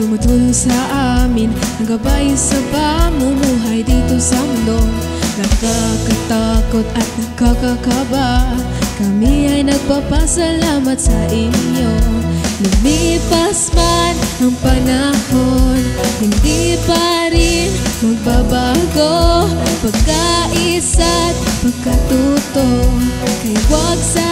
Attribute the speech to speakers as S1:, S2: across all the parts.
S1: tumutulong sa amin Nagabay sa pamumuhay dito sa mundo. Nakakatakot at nakakakaba Kami ay nagpapasalamat sa inyo. Lumipas man ang panahon Hindi pa rin magbabago. Pagkaisa't pagkatuto Kaya huwag sayangin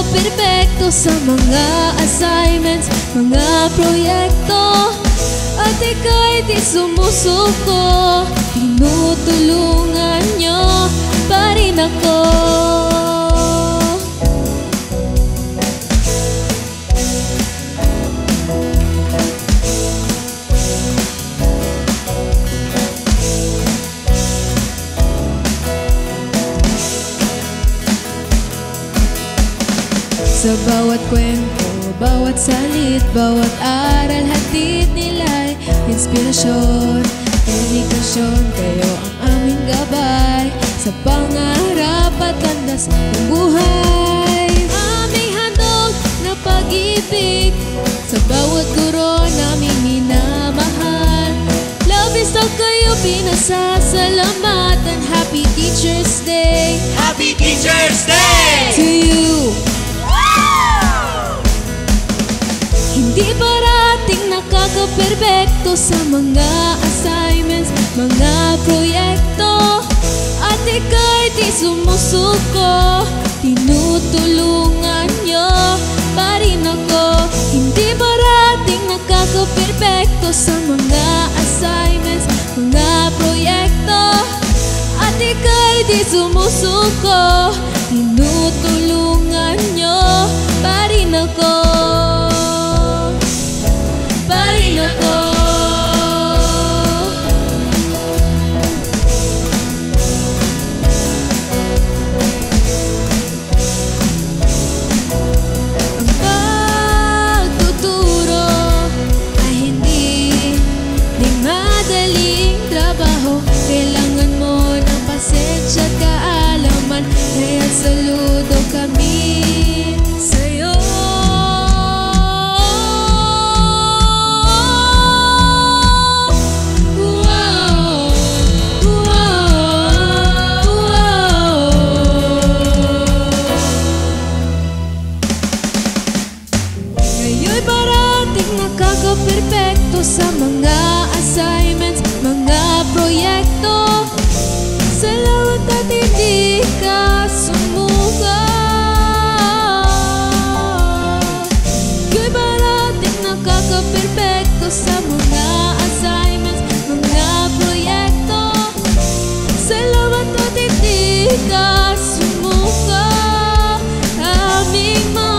S1: nakaka-perfecto sa mga assignments, mga proyekto. At ika'y di sumusuko Tinutulungan nyo pa rin ako Sa bawat kwento, bawat salit, bawat aral Hatid nila'y inspirasyon, dedikasyon Kayo ang aming gabay Sa pangarap at landas ng buhay. Aming handog na pag-ibig Sa bawat guro naming minamahal. Love is all kayo pinasasalamatan Happy Teacher's Day.
S2: Happy Teacher's Day!
S1: Sumusuko, tinutulungan nyo pa rin ako. Hindi parating nakaka-perfecto sa mga assignments, mga proyekto. At ika'y di sumusuko, tinutulungan nyo pa rin ako Sing my